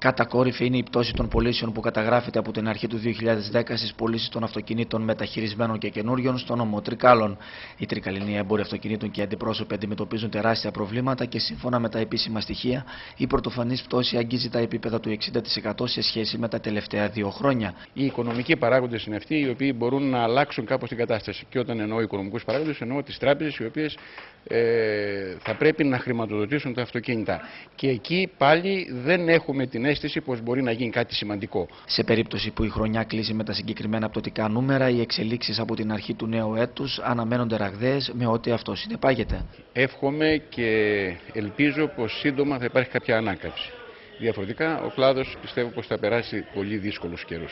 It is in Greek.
Κατακόρυφη είναι η πτώση των πωλήσεων που καταγράφεται από την αρχή του 2010 στις πωλήσεις των αυτοκινήτων μεταχειρισμένων και καινούριων στο νομό Τρικάλων. Οι τρικαλινοί έμποροι αυτοκινήτων και οι αντιπρόσωποι αντιμετωπίζουν τεράστια προβλήματα και σύμφωνα με τα επίσημα στοιχεία, η πρωτοφανής πτώση αγγίζει τα επίπεδα του 60% σε σχέση με τα τελευταία δύο χρόνια. Οι οικονομικοί παράγοντες είναι αυτοί οι οποίοι μπορούν να αλλάξουν κάπως την κατάσταση. Και όταν εννοώ οικονομικούς παράγοντες, εννοώ τις τράπεζες οι οποίες ε, θα πρέπει να χρηματοδοτήσουν τα αυτοκίνητα. Και εκεί πάλι δεν έχουμε την αίσθηση πως μπορεί να γίνει κάτι σημαντικό. Σε περίπτωση που η χρονιά κλείσει με τα συγκεκριμένα πτωτικά νούμερα, οι εξελίξεις από την αρχή του νέου έτους αναμένονται ραγδαίες με ό,τι αυτό συνεπάγεται. Εύχομαι και ελπίζω πως σύντομα θα υπάρχει κάποια ανάκαμψη. Διαφορετικά, ο κλάδος πιστεύω πως θα περάσει πολύ δύσκολου καιρού.